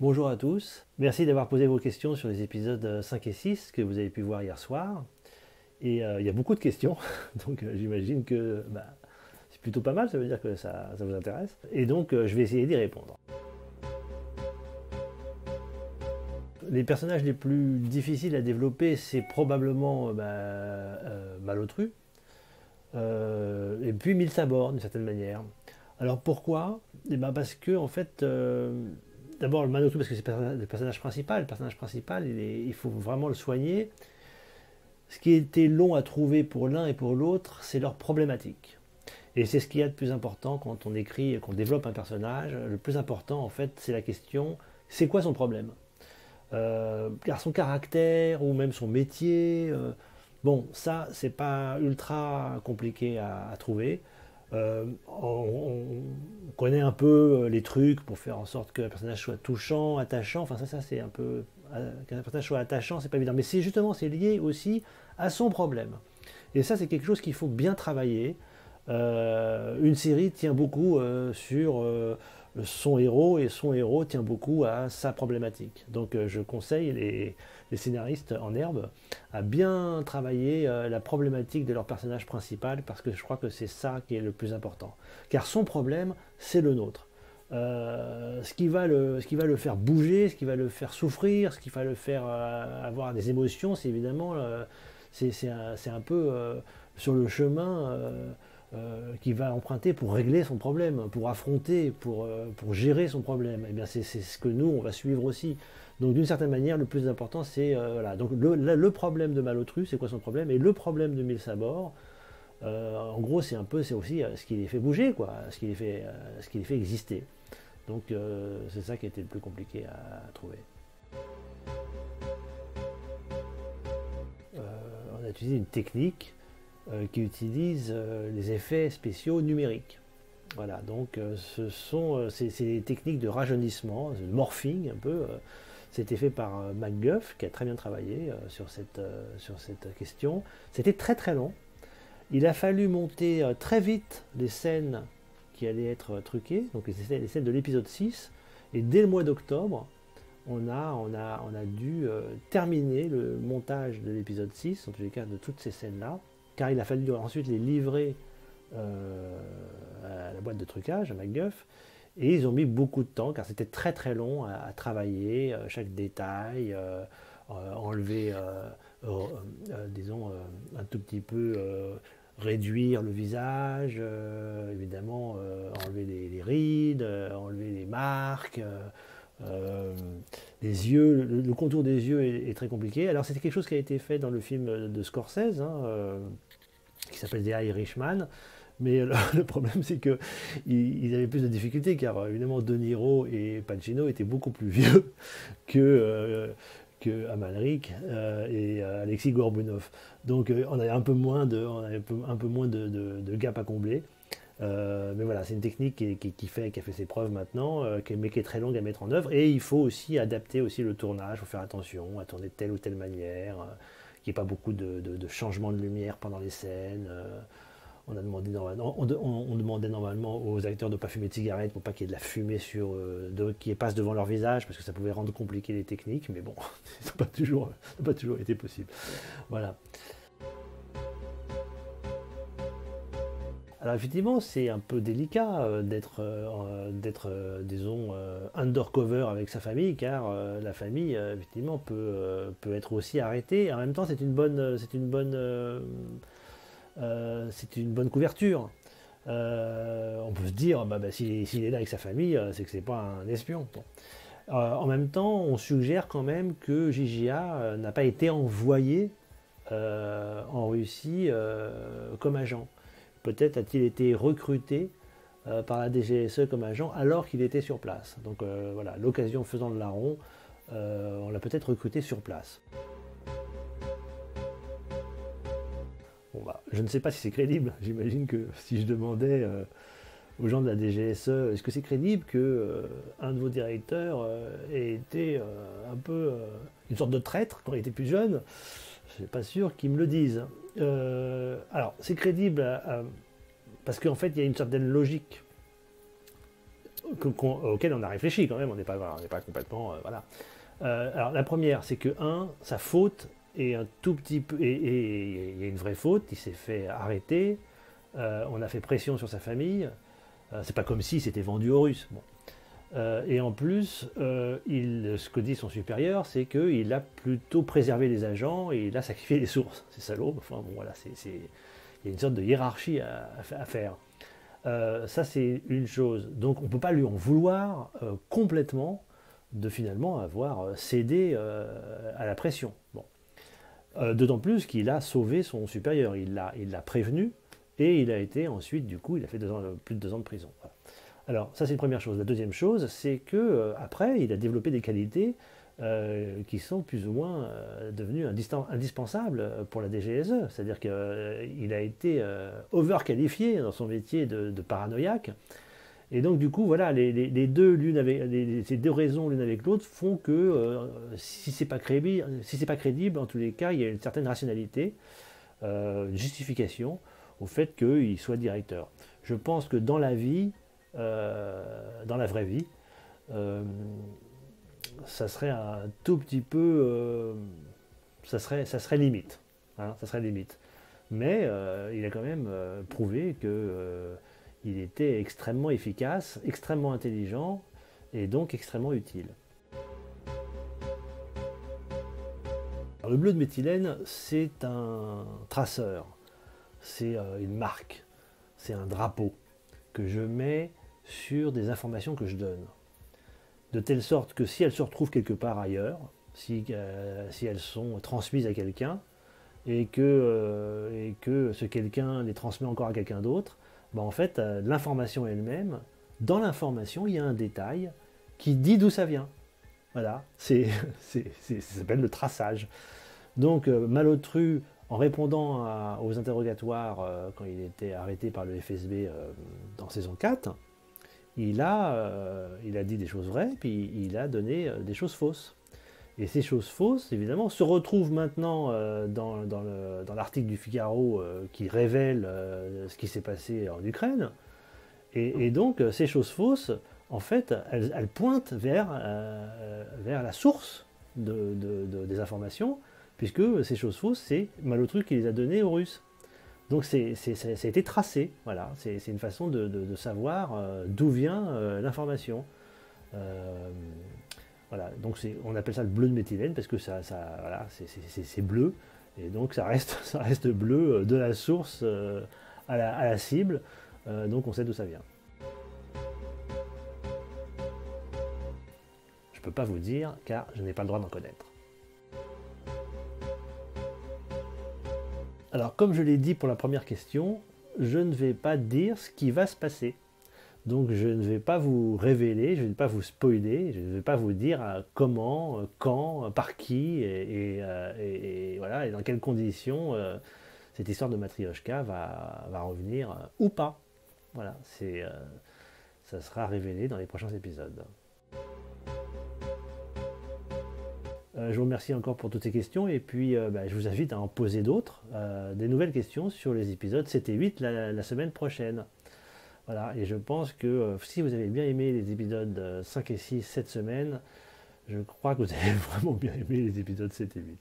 Bonjour à tous, merci d'avoir posé vos questions sur les épisodes 5 et 6 que vous avez pu voir hier soir. Et euh, il y a beaucoup de questions, donc euh, j'imagine que bah, c'est plutôt pas mal, ça veut dire que ça, vous intéresse. Et donc euh, je vais essayer d'y répondre. Les personnages les plus difficiles à développer, c'est probablement bah, Malotru, et puis Mille d'une certaine manière. Alors pourquoi? Eh ben Parce que en fait d'abord le Manotu parce que c'est le personnage principal. Le personnage principal, il, faut vraiment le soigner. Ce qui était long à trouver pour l'un et pour l'autre, c'est leur problématique. Et c'est ce qu'il y a de plus important quand on écrit qu'on développe un personnage. Le plus important, en fait, c'est la question c'est quoi son problème? Euh, Car son caractère ou même son métier, euh, bon, ça, c'est pas ultra compliqué à trouver. Euh, on, connaît un peu euh, les trucs pour faire en sorte que le personnage soit touchant, attachant. Enfin, ça, c'est un peu. Euh, qu'un personnage soit attachant, c'est pas évident. Mais c'est justement, c'est lié aussi à son problème. Et ça, c'est quelque chose qu'il faut bien travailler. une série tient beaucoup sur son héros et son héros tient beaucoup à sa problématique. Donc je conseille les, scénaristes en herbe à bien travailler euh, la problématique de leur personnage principal parce que je crois que c'est ça qui est le plus important. Car son problème, c'est le nôtre. Euh, ce, qui va le, ce qui va le faire bouger, ce qui va le faire souffrir, ce qui va le faire avoir des émotions, c'est évidemment c'est un, peu sur le chemin euh, qui va emprunter pour régler son problème, pour affronter, pour, euh, pour gérer son problème. Et eh bien c'est ce que nous, on va suivre aussi. Donc d'une certaine manière, le plus important, c'est euh, voilà. Donc le, problème de Malotru, c'est quoi son problème? Et le problème de Mille Sabor, en gros, c'est un peu, c'est aussi ce qui les fait bouger, quoi, ce qui les fait, exister. Donc c'est ça qui été le plus compliqué à, trouver. on a utilisé une technique euh, qui utilisent euh, les effets spéciaux numériques. Voilà, donc euh, ce sont ces, techniques de rajeunissement, de morphing un peu. C'était fait par MacGuff, qui a très bien travaillé sur, cette, sur cette question. C'était très très long. Il a fallu monter très vite les scènes qui allaient être truquées, donc les scènes de l'épisode 6. Et dès le mois d'octobre, on a, on, a, on a dû terminer le montage de l'épisode 6, en tous les cas de toutes ces scènes-là car il a fallu ensuite les livrer euh, à la boîte de trucage, à MacGuff, et ils ont mis beaucoup de temps, car c'était très très long à, travailler, euh, chaque détail, euh, enlever, disons, un tout petit peu, réduire le visage, évidemment, enlever les, rides, enlever les marques. les yeux, le, contour des yeux est, très compliqué. Alors c'était quelque chose qui a été fait dans le film de Scorsese, hein, qui s'appelle The Irishman. Mais le problème, c'est qu'ils avaient plus de difficultés, car évidemment, De Niro et Pacino étaient beaucoup plus vieux que, euh, Amalric euh, et euh, Alexis Gorbunov. Donc, on avait un peu moins de, de, de, gap à combler. mais voilà, c'est une technique qui, fait, qui a fait ses preuves maintenant, mais qui est très longue à mettre en œuvre. Et il faut aussi adapter aussi le tournage, il faut faire attention à tourner de telle ou telle manière qu'il n'y ait pas beaucoup de, de, changements de lumière pendant les scènes. On, demandait normalement aux acteurs de ne pas fumer de cigarettes pour pas qu'il y ait de la fumée sur, euh, qui passe devant leur visage parce que ça pouvait rendre compliqué les techniques, mais bon, ça n'a pas, toujours, pas toujours été possible. Voilà. Alors effectivement, c'est un peu délicat d'être, euh, d'être euh, disons, undercover avec sa famille, car la famille, effectivement, peut, peut être aussi arrêtée. En même temps, c'est une bonne, c'est une bonne, c'est une bonne couverture. on peut se dire, bah, bah s'il, est là avec sa famille, c'est que c'est pas un espion. en même temps, on suggère quand même que JJA n'a pas été envoyé en Russie comme agent. Peut-être a-t-il été recruté euh, par la DGSE comme agent alors qu'il était sur place. Donc euh, voilà, l'occasion faisant le larron, euh, on l'a peut-être recruté sur place. Bah, je ne sais pas si c'est crédible. J'imagine que si je demandais aux gens de la DGSE, est-ce que c'est crédible que un de vos directeurs ait été un peu une sorte de traître quand il était plus jeune? Je ne suis pas sûr qu'ils me le disent. Euh, alors, c'est crédible euh, parce qu'en fait, il y a une certaine logique. auxquelles on a réfléchi quand même, on n'est pas, pas complètement... voilà. alors la première, c'est que, un, sa faute est un tout petit peu... Et il y a une vraie faute, il s'est fait arrêter, on a fait pression sur sa famille, c'est pas comme si c'était vendu aux Russes. Euh, et en plus, euh, ce que dit son supérieur, c'est qu'il a plutôt préservé les agents et il a sacrifié les sources. C'est salaud. Enfin bon, voilà, il y a une sorte de hiérarchie à, faire. Euh, ça, c'est une chose. Donc, on ne peut pas lui en vouloir complètement de finalement avoir cédé à la pression. Bon. D'autant plus qu'il a sauvé son supérieur. Il l'a prévenu et il a été ensuite, du coup, il a fait plus de deux ans de prison. Alors, ça, c'est une première chose. La deuxième chose, c'est que euh, après, il a développé des qualités euh, qui sont plus ou moins euh, devenues indispensables pour la DGSE. C'est-à-dire qu'il a été over-qualifié dans son métier de, paranoïaque. Et donc, du coup, voilà, les, deux, ces deux raisons l'une avec l'autre font que si ce n'est pas, crédible, si pas crédible, en tous les cas, il y a une certaine rationalité, une justification au fait qu'il soit directeur. Je pense que dans la vie, euh, dans la vraie vie, euh, ça serait un tout petit peu, euh, ça serait, ça serait limite, hein, ça serait limite. Mais il a quand même prouvé que il était extrêmement efficace, extrêmement intelligent et donc extrêmement utile. le bleu de méthylène, c'est un traceur, c'est une marque, c'est un drapeau que je mets sur des informations que je donne. De telle sorte que si elles se retrouvent quelque part ailleurs, si, euh, elles sont transmises à quelqu'un, euh, et que ce quelqu'un les transmet encore à quelqu'un d'autre, ben en fait, euh, l'information elle-même, dans l'information, il y a un détail qui dit d'où ça vient. Voilà, c'est, ça s'appelle le traçage. Donc, Malotru, en répondant aux interrogatoires quand il était arrêté par le FSB dans saison 4, il a, euh, il a dit des choses vraies, puis il a donné euh, des choses fausses. Et ces choses fausses, évidemment, se retrouvent maintenant euh, dans, dans l'article du Figaro qui révèle ce qui s'est passé en Ukraine. Et, donc, ces choses fausses, en fait, elles, pointent vers, vers la source de, des informations, puisque ces choses fausses, c'est Malotru qui les a données aux Russes. Donc c'est, ça a été tracé, voilà. C'est, une façon de, savoir euh, d'où vient euh, l'information. Euh, donc on appelle ça le bleu de méthylène parce que ça, c'est, bleu et donc ça reste, ça reste bleu de la source à la, cible, donc on sait d'où ça vient. Je ne peux pas vous dire car je n'ai pas le droit d'en connaître. Alors, comme je l'ai dit pour la première question, je ne vais pas dire ce qui va se passer. Donc, je ne vais pas vous révéler, je ne vais pas vous spoiler, je ne vais pas vous dire euh, comment, euh, quand, euh, par qui et, voilà, et dans quelles conditions cette histoire de Matryoshka va, revenir ou pas. Voilà, c'est, ça sera révélé dans les prochains épisodes. Je vous remercie encore pour toutes ces questions et puis bah, je vous invite à en poser d'autres, des nouvelles questions sur les épisodes 7 et 8 la, semaine prochaine. Voilà, et je pense que si vous avez bien aimé les épisodes 5 et 6 cette semaine, je crois que vous avez vraiment bien aimé les épisodes 7 et 8.